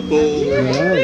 purple.